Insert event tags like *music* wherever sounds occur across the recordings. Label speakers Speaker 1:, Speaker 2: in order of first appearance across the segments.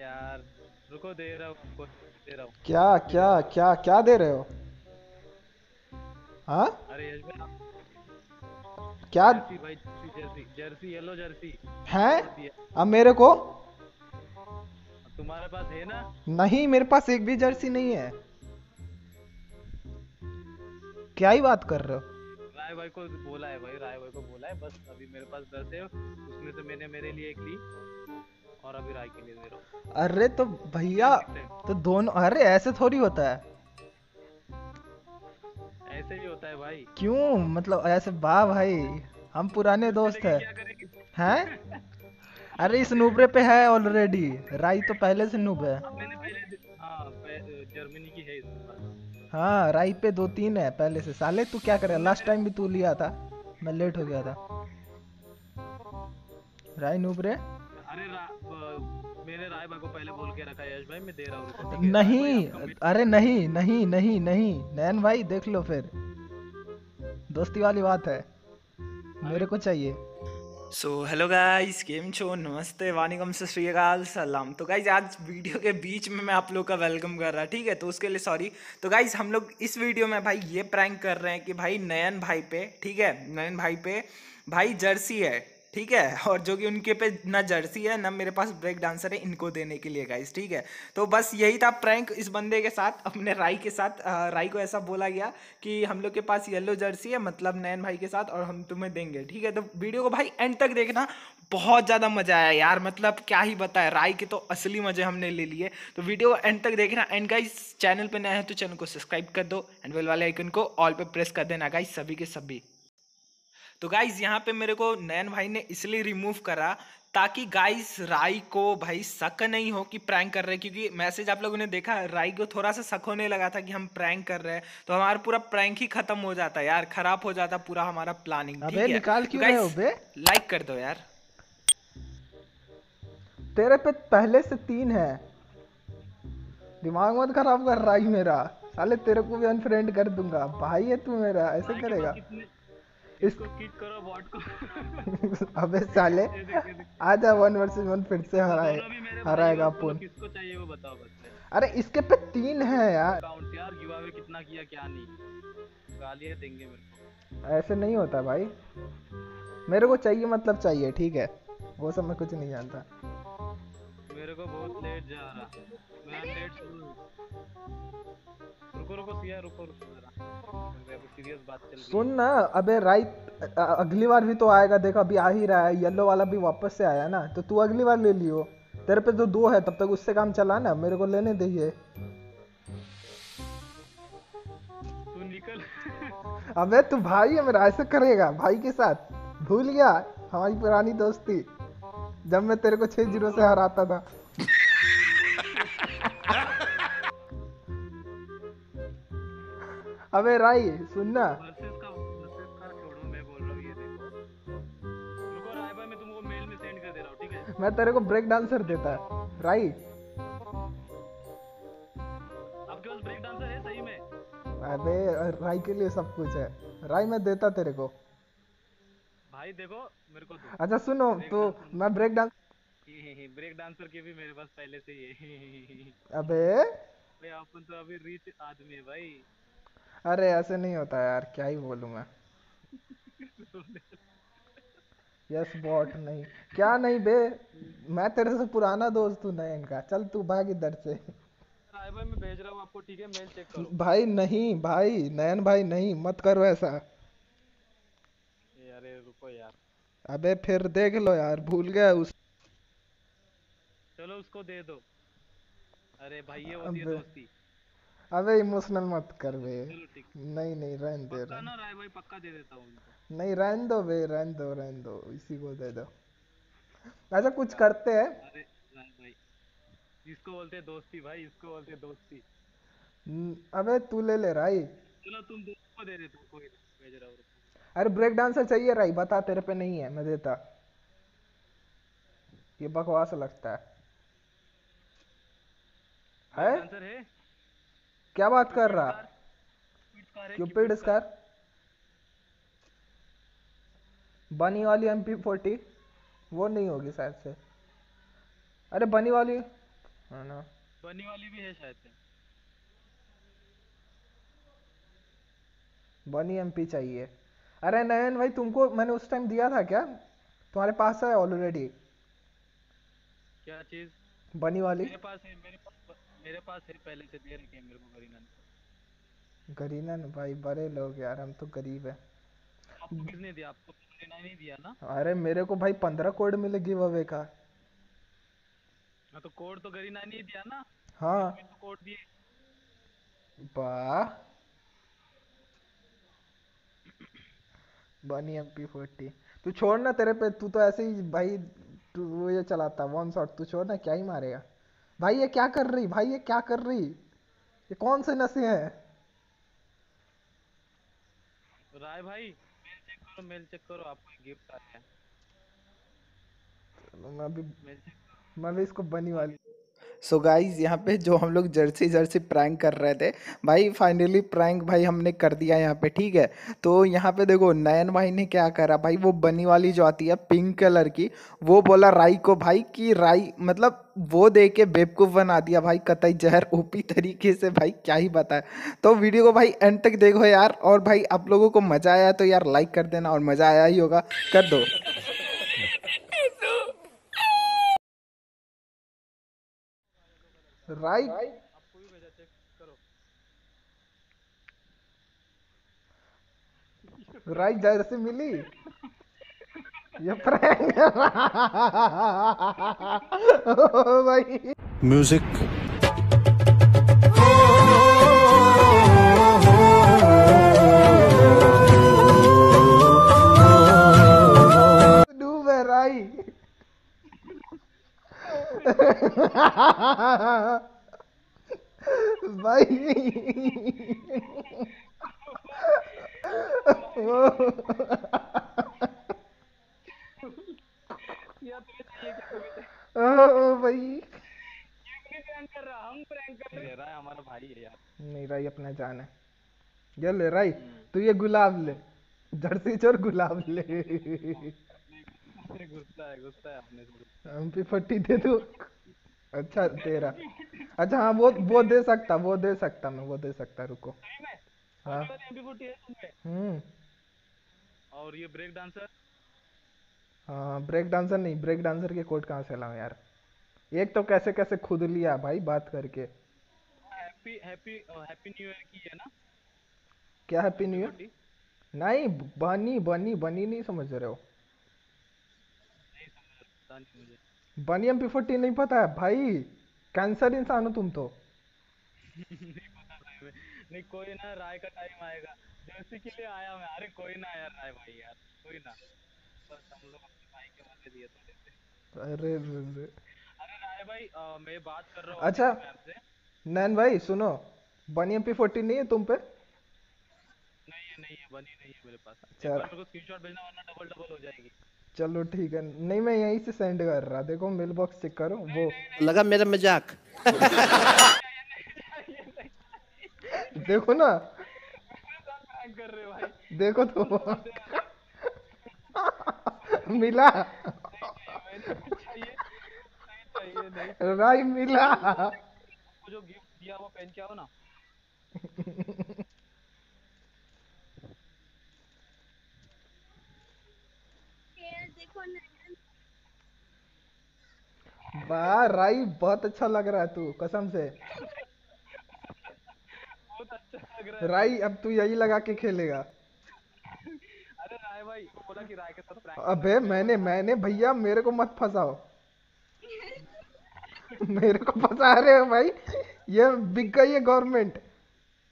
Speaker 1: यार रुको दे रहा हूँ दे रहा हूँ।
Speaker 2: क्या क्या क्या क्या दे रहे हो? हाँ?
Speaker 1: अरे
Speaker 2: क्या?
Speaker 1: जर्सी भाई जर्सी जर्सी येलो जर्सी।
Speaker 2: है? अब मेरे को?
Speaker 1: तुम्हारे पास है ना?
Speaker 2: नहीं मेरे पास एक भी जर्सी नहीं है। क्या ही बात कर रहे हो?
Speaker 1: राय भाई को बोला है भाई राय भाई को बोला है बस अभी मेरे पास दस है उसमें से मैंने मेरे लिए एक ली। और अभी राय के लिए दे रहा हूँ।
Speaker 2: अरे तो भैया तो दोनों अरे ऐसे थोड़ी होता है।
Speaker 1: ऐसे ही होता है भाई।
Speaker 2: क्यों? मतलब ऐसे वाह भाई हम पुराने दोस्त हैं। हैं? *laughs* अरे इस नूबरे पे है ऑलरेडी राई तो पहले से नूब है।
Speaker 1: हाँ पह- जर्मनी की है
Speaker 2: हाँ राई पे दो तीन है पहले से। साले तू क्या करे लास्ट टाइम भी तू लिया था। मैं लेट हो गया था। राई नूबरे
Speaker 1: अरे रा, मैंने राय भाई को पहले बोल के रखा यश भाई मैं दे रहा हूँ?
Speaker 2: नहीं अरे नहीं नहीं नहीं नहीं नयन भाई देख लो फिर। दोस्ती वाली बात है। मेरे को चाहिए? So hello guys game show नमस्ते वानिकम से श्रीकाल सलाम। तो गाइज़ आज वीडियो के बीच में मैं आप लोग का वेलकम कर रहा ठीक है? तो उसके लिए सॉरी तो गाइज़ हम लोग इस वीडियो में भाई ये प्रैंक कर रहे हैं कि भाई नयन भाई पे ठीक है? नयन भाई पे भाई जर्सी है ठीक है? *laughs* और जो कि उनके पे ना जर्सी है, ना मेरे पास ब्रेक डांसर है, इनको देने के लिए गाइस ठीक है? तो बस यही था प्रैंक इस बंदे के साथ, अपने राई के साथ। राई को ऐसा बोला गया कि हम लोग के पास येलो जर्सी है मतलब नयन भाई के साथ, और हम तुम्हें देंगे, ठीक है? तो वीडियो को भाई एंड तक देखना, बहुत ज़्यादा मज़ा आया यार मतलब क्या ही बताए राय के तो असली मज़े हमने ले लिए। तो वीडियो एंड तक देखना एंड गाइस चैनल पर नया है तो चैनल को सब्सक्राइब कर दो एंड बेल वाले आइकन को ऑल पे प्रेस कर देना गाइस सभी के सभी। तो गाइज़ यहाँ पे मेरे को नयन भाई ने इसलिए रिमूव करा ताकि गाइस राई को भाई शक नहीं हो कि प्रैंक कर रहे हैं क्योंकि मैसेज आप लोगों ने देखा राई को थोड़ा सा शक होने लगा था कि हम प्रैंक कर रहे हैं तो हमारा पूरा प्रैंक ही खत्म हो जाता यार खराब हो जाता पूरा हमारा प्लानिंग
Speaker 3: अबे निकाल क्यों रहे हो बे?
Speaker 2: लाइक कर दो यार।
Speaker 3: तेरे पे पहले से तीन है। दिमाग मत खराब कर रहा ही मेरा। साले तेरे को भी अनफ्रेंड कर दूँगा। भाई है तू मेरा ऐसे करेगा?
Speaker 1: इसको किक करो बॉट को। *laughs*
Speaker 3: अबे साले। आजा वन वर्सेस वन फिर से हराए हराएगा अपन
Speaker 1: किसको चाहिए वो बताओ बस
Speaker 3: अरे इसके पे तीन है यार।
Speaker 1: काउंट यार गिवा में कितना किया क्या नहीं। गालियाँ देंगे मेरे को।
Speaker 3: ऐसे नहीं होता भाई। मेरे को चाहिए मतलब चाहिए ठीक है। वो सब मैं कुछ नहीं जानता।
Speaker 1: मेरे को बहुत लेट जा रहा। मेरा लेट रुको रुको सिया रुको रुको सीरियस बात चल
Speaker 3: सुन ना अबे राइट अगली बार भी तो आएगा देख अभी आ ही रहा है येलो वाला भी वापस से आया ना तो तू अगली बार ले लियो। तेरे पे तो दो है तब तक उससे काम चला ना मेरे को लेने दीजिए
Speaker 1: तू निकल।
Speaker 3: अबे तू भाई है मेरा ऐसे करेगा भाई के साथ। भूल गया हमारी पुरानी दोस्ती जब मैं तेरे को छह ज़ीरो से हराता था।
Speaker 1: हूँ ठीक है?
Speaker 3: मैं तेरे को ब्रेक डांसर देता राई।
Speaker 1: आपके पास ब्रेक डांसर है सही में?
Speaker 3: अबे राई के लिए सब कुछ है। राई मैं देता तेरे को।
Speaker 1: भाई देखो मेरे को
Speaker 3: अच्छा सुनो तो मैं ब्रेक डांस
Speaker 1: ब्रेक डांसर के भी मेरे पास पहले से ही है।
Speaker 3: अबे?
Speaker 1: अपन तो अभी रिच आदमी है भाई।
Speaker 3: अरे ऐसे नहीं होता यार क्या ही बोलूँ मैं। यस बॉट नहीं। क्या नहीं बे मैं तेरे से पुराना दोस्त हूँ नयन का। चल तू भाग इधर से।
Speaker 1: भाई मैं भेज रहा हूँ आपको ठीक है? मेल चेक करो।
Speaker 3: भाई नहीं भाई नयन भाई नहीं मत करो ऐसा।
Speaker 1: अरे रुको यार।
Speaker 3: अबे फिर देख लो यार भूल गया उस
Speaker 1: चलो उसको दे दो। अरे भाई ये होती है दोस्ती।
Speaker 3: अबे इमोशनल मत कर बे। नहीं नहीं रहन दे
Speaker 1: पक्का ना राय भाई पक्का दे देता हूँ उनको।
Speaker 3: नहीं रहन दो बे रहन दो रहन दो इसी को दे दो। अच्छा कुछ करते हैं।
Speaker 1: अरे राय भाई। इसको बोलते दोस्ती भाई इसको बोलते दोस्ती।
Speaker 3: अबे तू ले ले राई।
Speaker 1: चलो तुम दोस्त को दे देते हो कोई भेज रहा हूँ
Speaker 3: अरे ब्रेक डांसर चाहिए राई बता तेरे पे नहीं है मैं देता। ये बकवास लगता है। है?
Speaker 1: आंसर है?
Speaker 3: क्या बात कर रहा? क्यूपिड स्कार बनी वाली एम पी फोर्टी वो नहीं होगी शायद से। अरे बनी वाली? ना।
Speaker 1: बनी वाली भी है शायद
Speaker 3: बनी एमपी चाहिए। अरे नयन भाई तुमको मैंने उस टाइम दिया था क्या? तुम्हारे पास है ऑलरेडी
Speaker 1: क्या चीज़?
Speaker 3: बनी वाली?
Speaker 1: मेरे पास है मेरे पास मेरे पास है पहले से दे रखी है मेरे को करीना ने
Speaker 3: गरीना न भाई बड़े लोग यार हम तो गरीब है।
Speaker 1: आपको किसने दिया? आपको करीना नहीं दिया ना?
Speaker 3: अरे मेरे को भाई पंद्रह कोड मिले गिव अवे का।
Speaker 1: हाँ तो कोड तो करीना ने ही दिया ना?
Speaker 3: हाँ।
Speaker 1: तो कोड दिए।
Speaker 3: वाह। बनी एमपी फोर्टी। तू छोड़ ना तेरे पे तू तो ऐसे ही भाई तू वो ये चलाता वन शॉट तू छोड़ ना क्या ही मारेगा? भाई ये क्या कर रही? भाई ये क्या कर रही? ये कौन से नशे हैं?
Speaker 1: राय भाई मेल चेक करो मेल चेक करो आपको गिफ्ट आया है।
Speaker 3: मैं अभी मैं भी इसको बनी वाली सो गाइज़ यहाँ पे जो हम लोग जर्सी जर्सी प्रैंक कर रहे थे, भाई फाइनली प्रैंक भाई हमने कर दिया यहाँ पे, ठीक है? तो यहाँ पे देखो, नयन भाई ने क्या करा, भाई वो बनी वाली जो आती है पिंक कलर की, वो बोला राई को, भाई कि राई मतलब वो दे के बेवकूफ़ बना दिया भाई, कतई जहर ओपी तरीके से, भाई क्या ही बताए। तो वीडियो को भाई एंड तक देखो यार, और भाई आप लोगों को मज़ा आया तो यार लाइक कर देना, और मज़ा आया ही होगा, कर दो। राइट।
Speaker 1: आपको भी भेजा चेक करो।
Speaker 3: राइट जर्सी मिली। ये प्रैंक। ओ भाई।
Speaker 4: म्यूज़िक।
Speaker 3: भाई। ओ भाई।
Speaker 1: नहीं प्रैंक कर रहा हम प्रैंक कर रहे राय हमारा भाई है यार।
Speaker 3: नहीं राई अपना जान है। ये ले राई तू ये गुलाब ले। जर्सी चोर गुलाब ले।
Speaker 1: गुस्सा है गुस्सा है अपने से
Speaker 3: एमपी फोर्टी दे दो? अच्छा तेरा। अच्छा हाँ वो वो दे सकता वो दे सकता मैं वो दे सकता रुको। हाँ।
Speaker 1: है
Speaker 3: हम्म।
Speaker 1: और ये ब्रेक डांसर
Speaker 3: हाँ ब्रेक डांसर नहीं ब्रेक डांसर के कोड कहाँ से लाऊं यार? एक तो कैसे कैसे खुद लिया भाई बात करके।
Speaker 1: Happy happy happy new year की है ना?
Speaker 3: क्या हैप्पी न्यू ईयर नहीं बनी बनी बनी नहीं समझ रहे हो
Speaker 1: नहीं समझ पता नहीं मुझे
Speaker 3: बनी एम पी फोर्टी नहीं पता है भाई। कैंसर इंसान हो तुम तो।
Speaker 1: नहीं पता नहीं कोई ना राय का टाइम आएगा। जर्सी के लिए आया मैं। अरे कोई ना यार राय भाई यार कोई ना। बस हम लोग अपने भाई के मज़े दिए थोड़े से।
Speaker 3: अरे
Speaker 1: राय भाई अ, मैं बात कर रहा हूँ
Speaker 3: अच्छा। नैन भाई सुनो। बनी एम पी फोर्टी नहीं है तुम पे?
Speaker 1: नहीं है नहीं है बनी नहीं है मेरे पास। बार मेरे को स्क्रीनशॉट भेजना वरना डबल डबल हो जाएगी।
Speaker 3: चलो ठीक है। नहीं मैं यहीं से सेंड कर रहा। देखो मेल बॉक्स चेक करो वो
Speaker 4: लगा मेरा मज़ाक।
Speaker 3: देखो ना।
Speaker 1: कर रहे हो
Speaker 3: देखो तो। मिला। राई मिला।
Speaker 1: जो गिफ्ट दिया वो पहन के आओ ना।
Speaker 3: वाह राई बहुत अच्छा लग रहा है तू कसम से।
Speaker 1: बहुत अच्छा लग रहा है।
Speaker 3: राई अब तू यही लगा के खेलेगा।
Speaker 1: अरे राय भाई बोला कि राय के साथ प्रैंक
Speaker 3: अबे मैंने मैंने भैया मेरे को मत फंसाओ। मेरे को फंसा रहे हो भाई ये बिक गई है गवर्नमेंट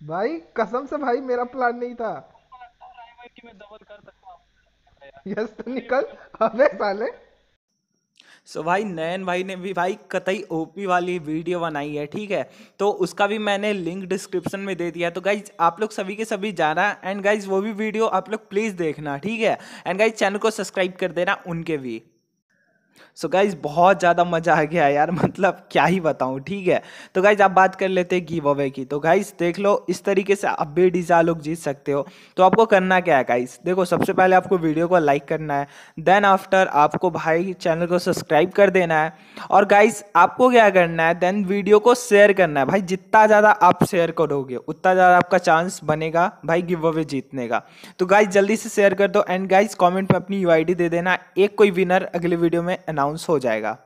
Speaker 3: भाई कसम से भाई मेरा प्लान नहीं था।
Speaker 1: राय भाई कि मैं डबल कर सकता हूँ?
Speaker 3: यस तो निकल। अबे साले।
Speaker 2: सो भाई नयन भाई ने भी, भाई, कतई ओपी वाली वीडियो बनाई है, ठीक है? तो उसका भी मैंने लिंक डिस्क्रिप्शन में दे दिया है। तो गाइज़ आप लोग सभी के सभी जाना एंड गाइज़ वो भी वीडियो आप लोग प्लीज़ देखना, ठीक है? एंड गाइज़ चैनल को सब्सक्राइब कर देना, उनके भी। सो so गाइज़ बहुत ज़्यादा मज़ा आ गया यार *laughs* मतलब क्या ही बताऊँ, ठीक है? तो गाइज़ आप बात कर लेते हैं गिव अवे की। तो गाइज़ देख लो, इस तरीके से आप भी डीजा लोग जीत सकते हो। तो आपको करना क्या है गाइज़ देखो, सबसे पहले आपको वीडियो को लाइक करना है। देन आफ्टर आपको भाई चैनल को सब्सक्राइब कर देना है। और गाइज़ आपको क्या करना है? देन वीडियो को शेयर करना है। भाई, जितना ज़्यादा आप शेयर करोगे, उतना ज़्यादा आपका चांस बनेगा भाई गिव अवे जीतने का। तो गाइज़ जल्दी से शेयर कर दो। एंड गाइज़ कॉमेंट में अपनी यू दे देना। एक कोई विनर अगले वीडियो में अनाउंस हो जाएगा।